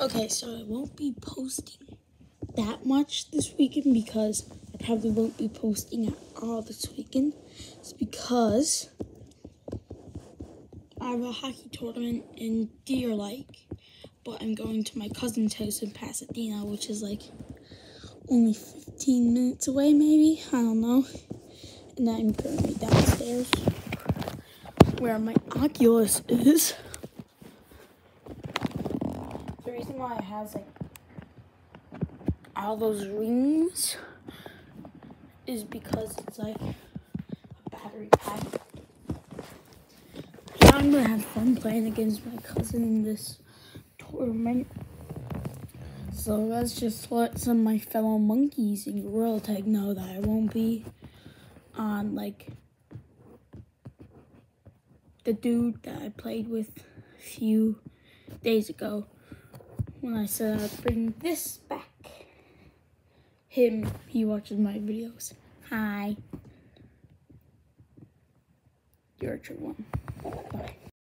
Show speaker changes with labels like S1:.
S1: Okay, so I won't be posting that much this weekend because I probably won't be posting at all this weekend. It's because I have a hockey tournament in Deer Lake, but I'm going to my cousin's house in Pasadena, which is like only 15 minutes away, maybe. I don't know. And I'm currently downstairs where my Oculus is. The reason why it has like all those rings is because it's like a battery pack. I'm gonna have fun playing against my cousin in this tournament. So let's just let some of my fellow monkeys in Gorilla Tag know that I won't be on like the dude that I played with a few days ago when I said I'd bring this back. Him, he watches my videos. Hi. You're a true one. Bye.